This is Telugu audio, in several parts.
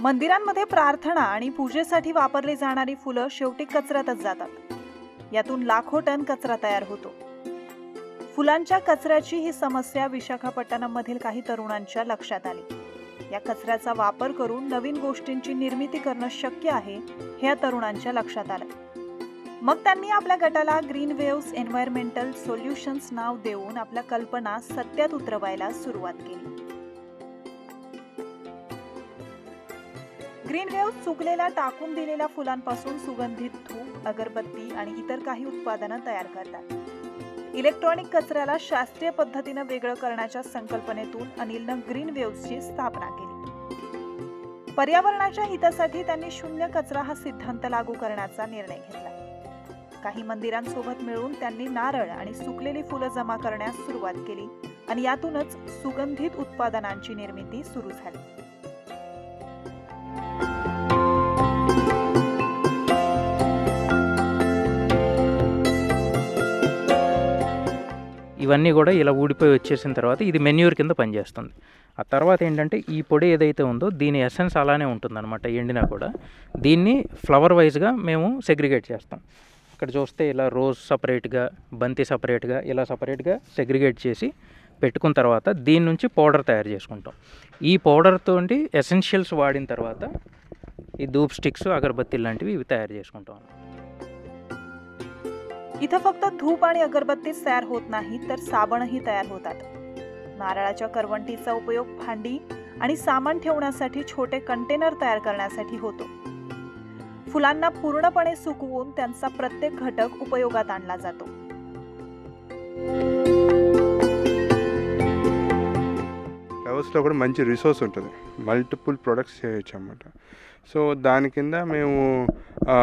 मंदिरांमध्ये प्रार्थना आणि पूजेसाठी वापरली जाणारी फुलं शेवटी कचऱ्यातच जातात. यातून लाखो टन कचरा तयार होतो. फुलांच्या कचऱ्याची ही समस्या विशाखापट्टणम मधील काही तरुणांच्या लक्षात आली. या कचऱ्याचा वापर करून नवीन गोष्टींची निर्मिती करणं शक्य आहे हे या तरुणांच्या लक्षात आलं. मग त्यांनी आपल्या गटाला ग्रीन वेव्स एन्व्हायरमेंटल सोल्युशन्स नाव देऊन आपल्या कल्पना सत्यात उतरवायला सुरुवात केली. ग्रीन वेव्ह सुकलेल्या टाकून दिलेल्या फुलांपासून सुगंधित धूप अगरबत्ती आणि इतर काही उत्पादनं तयार करतात. इलेक्ट्रॉनिक कचऱ्याला शास्त्रीय पद्धतीनं वेगळं करण्याच्या संकल्पनेतून अनिलनं ग्रीन वेव्हची स्थापना केली. पर्यावरणाच्या हितासाठी त्यांनी शून्य कचरा हा सिद्धांत लागू करण्याचा निर्णय घेतला. काही मंदिरांसोबत मिळून त्यांनी नारळ आणि सुकलेली फुलं जमा करण्यास सुरुवात केली आणि यातूनच सुगंधित उत्पादनांची निर्मिती सुरू झाली. ఇవన్నీ కూడా ఇలా ఊడిపోయి వచ్చేసిన తర్వాత ఇది మెన్యూర్ కింద పనిచేస్తుంది. ఆ తర్వాత ఏంటంటే ఈ పొడి ఏదైతే ఉందో దీని ఎసెన్స్ అలానే ఉంటుందన్నమాట ఎండినా కూడా. దీన్ని ఫ్లవర్ వైజ్గా మేము సెగ్రిగేట్ చేస్తాం. ఇక్కడ చూస్తే ఇలా రోజ్ సపరేట్గా బంతి సపరేట్గా ఇలా సపరేట్గా సెగ్రిగేట్ చేసి పెట్టుకున్న తర్వాత దీని నుంచి పౌడర్ తయారు చేసుకుంటాం. ఈ పౌడర్తో ఎసెన్షియల్స్ వాడిన తర్వాత ఈ ధూప్ స్టిక్స్ అగరబత్తి లాంటివి ఇవి తయారు చేసుకుంటాం इथं फक्त धूप आणि अगरबत्तीच तयार होत नाही तर साबणही तयार होतात नारळाच्या करवंटीचा उपयोग भांडी आणि सामान ठेवण्यासाठी छोटे कंटेनर तयार करण्यासाठी होतो फुलांना पूर्णपणे सुकवून त्यांचा प्रत्येक घटक उपयोगात आणला जातो ఫ్లవర్స్లో కూడా మంచి రిసోర్స్ ఉంటుంది మల్టిపుల్ ప్రొడక్ట్స్ చేయొచ్చు అన్నమాట సో దాని కింద మేము ఆ,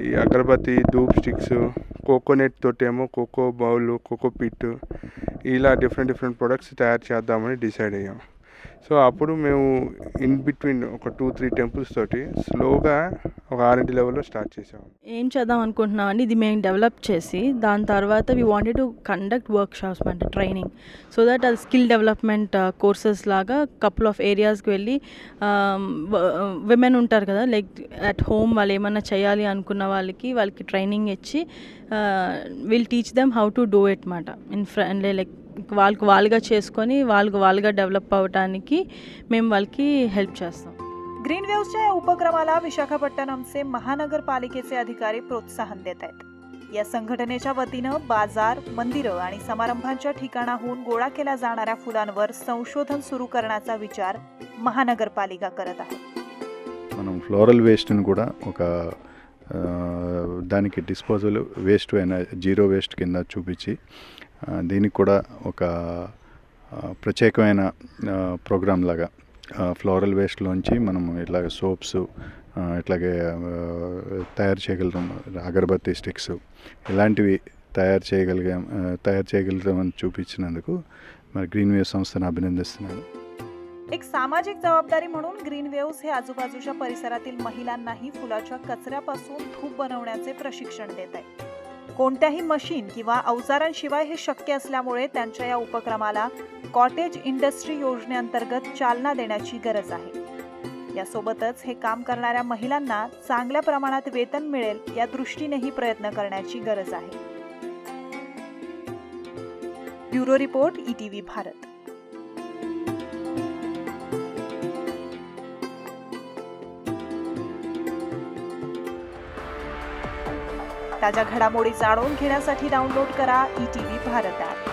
ఈ అగరబత్తి ధూప్ స్టిక్స్ కోకోనట్ తోటేమో కోకో బౌలు కోకో పిట్ ఇలా డిఫరెంట్ డిఫరెంట్ ప్రొడక్ట్స్ తయారు చేద్దామని డిసైడ్ అయ్యాం. సో అప్పుడు మేము ఇన్ బిట్వీన్ ఒక టూ త్రీ టెంపుల్స్ తోటి స్లోగా ఒక ఆర్ఎండి లెవెల్లో స్టార్ట్ చేసాము ఏం చేద్దాం అనుకుంటున్నాం అండి ఇది మేము డెవలప్ చేసి దాని తర్వాత we wanted to conduct workshops అంటే ట్రైనింగ్ సో దట్ అది స్కిల్ డెవలప్మెంట్ కోర్సెస్ లాగా కపుల్ ఆఫ్ ఏరియాస్కి వెళ్ళి um, విమెన్ uh, ఉంటారు కదా లైక్ అట్ హోమ్ వాళ్ళు ఏమన్నా చేయాలి అనుకున్న వాళ్ళకి వాళ్ళకి ట్రైనింగ్ ఇచ్చి will teach them how to do it మాట. ఇన్ ఫ్రెండ్ లైక్ వాళ్ళకి వాళ్ళుగా చేసుకొని వాళ్ళకి వాళ్ళుగా డెవలప్ అవ్వడానికి మేము వాళ్ళకి హెల్ప్ చేస్తాం ग्रीन वेव्हच्या या उपक्रमाला विशाखापट्टणमचे महानगरपालिकेचे अधिकारी प्रोत्साहन देत आहेत या संघटनेच्या वतीनं बाजार मंदिरं आणि समारंभांच्या ठिकाणाहून गोळा केल्या जाणाऱ्या फुलांवर संशोधन सुरू करण्याचा विचार महानगरपालिका करत आहे మనం ఫ్లోరల్ వేస్ట్ని కూడా ఒక ఆ, దానికి డిస్పోజల్ వేస్ట్ అయిన జీరో వేస్ట్ కింద చూపించి ఆ, దీనికి కూడా ఒక ఆ, ప్రత్యేకమైన ప్రోగ్రామ్ లాగా ఫ్లోరల్ వేస్ట్లోంచి మనం ఇట్లాగ సోప్స్ ఇట్లాగే ఆ, తయారు చేయగలుగుతాం అగరబత్తి స్టిక్స్ ఇలాంటివి తయారు చేయగలిగాం ఆ, తయారు చేయగలుగుతామని చూపించినందుకు మరి గ్రీన్ వేవ్ సంస్థను అభినందిస్తున్నాను एक सामाजिक जबाबदारी म्हणून ग्रीन वेव्स हे आजूबाजूच्या परिसरातील महिलांनाही फुलाच्या कचऱ्यापासून धूप बनवण्याचे प्रशिक्षण देत आहे कोणत्याही मशीन किंवा अवजारांशिवाय हे शक्य असल्यामुळे त्यांच्या या उपक्रमाला कॉटेज इंडस्ट्री योजनेअंतर्गत चालना देण्याची गरज आहे. यासोबतच हे काम करणाऱ्या महिलांना चांगल्या प्रमाणात वेतन मिळेल या दृष्टीनेही प्रयत्न करण्याची गरज आहे. Bureau report ETV Bharat. ताज्या घडामोडी जाणून घेण्यासाठी डाउनलोड करा E T V Bharat app